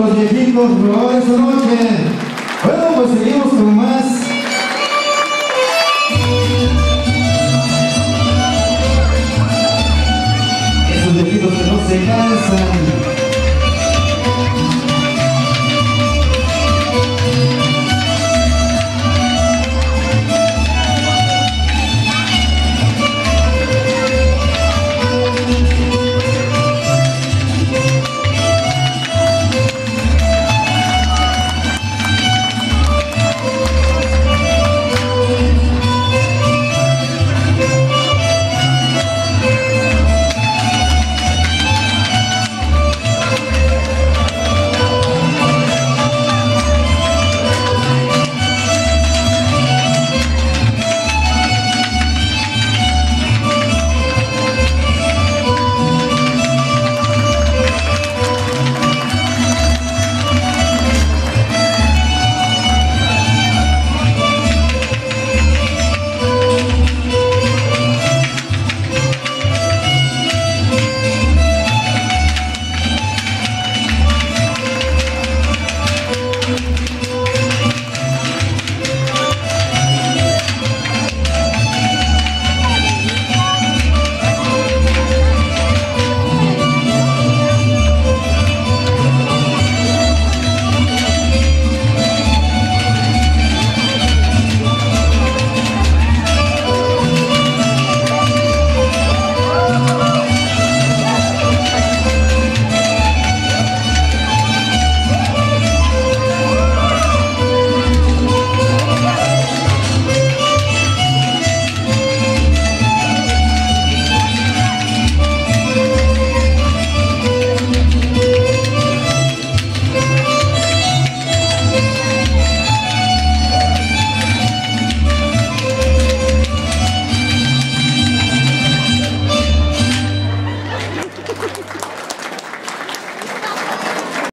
los viejitos por esta noche. Bueno, pues seguimos con más. Esos viejitos que no se cansan.